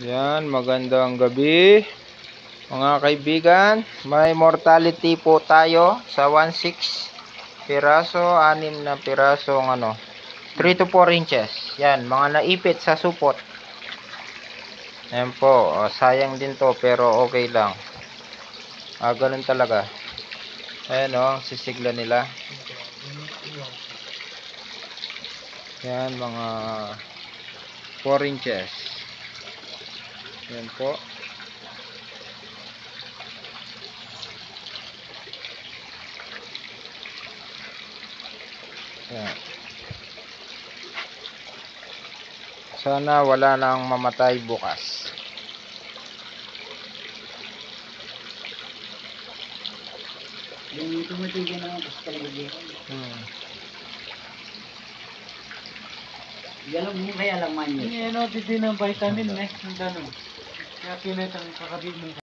Yan, magandang gabi. Mga kaibigan, may mortality po tayo sa 1.6 piraso, 6 na piraso ng ano, 3 to 4 inches. Yan, mga naipit sa supot. Yan po, oh, sayang din to pero okay lang. Ah, ganun talaga. Ayan o, oh, sisigla nila. Yan, mga 4 inches. Yan po. Yan. Sana wala nang mamatay bukas. Yung tumitigil naman kasi talaga Hmm. Yalam mo kaya laman yun. Ini ano, titi ng vitamin eh. Ang tanong. Kaya pinatang kakabig mo